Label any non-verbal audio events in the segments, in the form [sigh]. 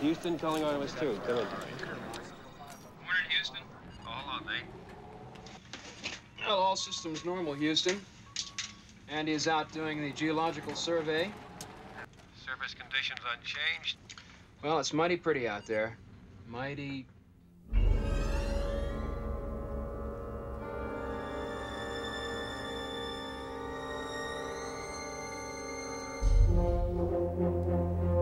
Houston calling on us too. Come in. Morning, Houston. Oh, hold on, mate. Well, all systems normal, Houston. Andy is out doing the geological survey. Surface conditions unchanged. Well, it's mighty pretty out there. Mighty. Talk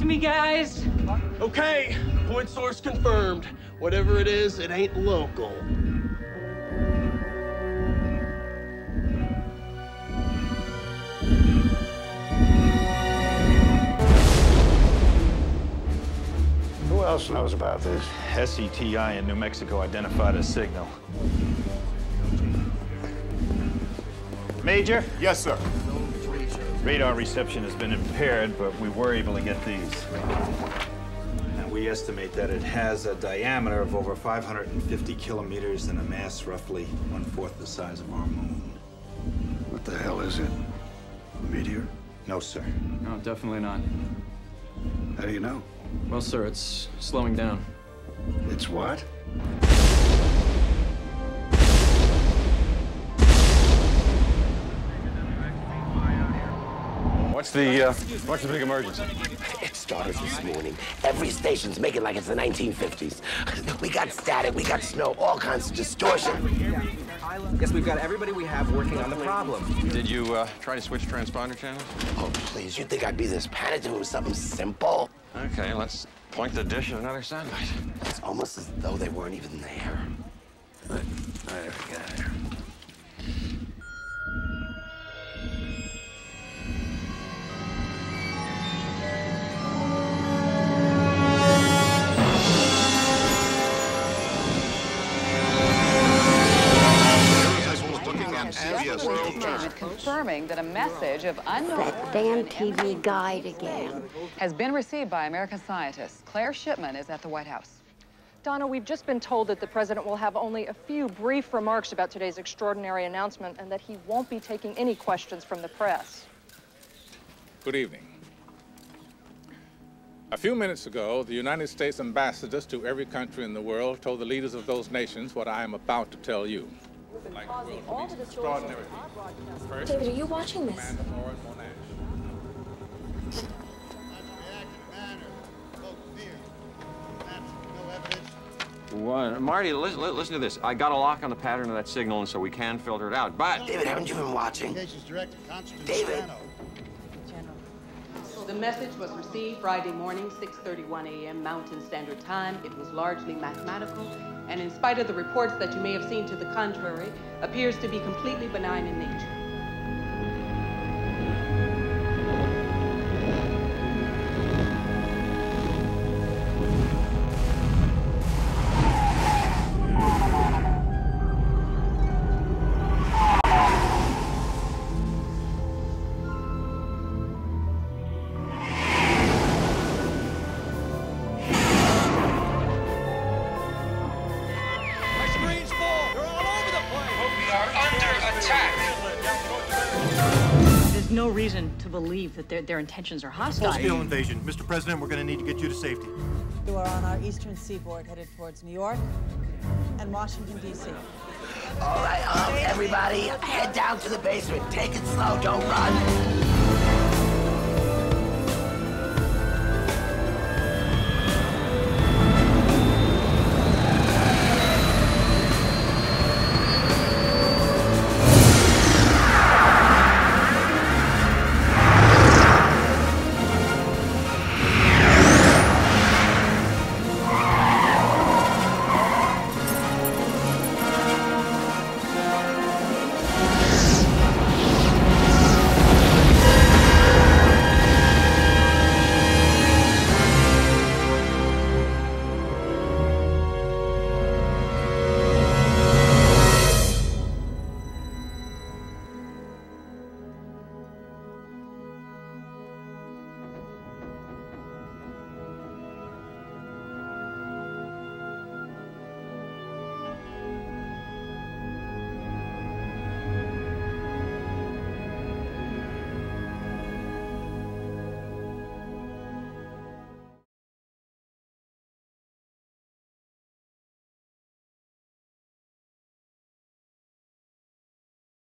to me, guys. Okay, point source confirmed. Whatever it is, it ain't local. Who else knows about this? SETI in New Mexico identified a signal. Major? Yes, sir. Radar reception has been impaired, but we were able to get these. And we estimate that it has a diameter of over 550 kilometers and a mass roughly one-fourth the size of our moon. What the hell is it? A meteor? No, sir. No, definitely not. How do you know? Well, sir, it's slowing down. It's what? What's the, uh, what's the big emergency? It started this morning. Every station's making like it's the 1950s. [laughs] We got static, we got snow, all kinds of distortion. Yes, we've got everybody we have working on the problem. Did you, uh, try to switch transponder channels? Oh, please, you think I'd be this panicked if it was something simple? Okay, let's point the dish at another satellite. It's almost as though they weren't even there. I never got here. confirming that a message of unknown That damn TV guide again. has been received by American scientists. Claire Shipman is at the White House. Donna, we've just been told that the president will have only a few brief remarks about today's extraordinary announcement and that he won't be taking any questions from the press. Good evening. A few minutes ago, the United States ambassadors to every country in the world told the leaders of those nations what I am about to tell you. Like the all the extraordinary First, David, are you watching this? Commander Lauren Monash. What? Marty, listen, listen to this. I got a lock on the pattern of that signal, and so we can filter it out. But David, haven't you been watching? David, The message was received Friday morning, 6:31 a.m. Mountain Standard Time. It was largely mathematical, and in spite of the reports that you may have seen to the contrary, appears to be completely benign in nature. No reason to believe that their, their intentions are hostile. Full-scale invasion. Mr. President, we're going to need to get you to safety. You are on our eastern seaboard headed towards New York and Washington, D.C. all right, um, everybody, head down to the basement. Take it slow, don't run.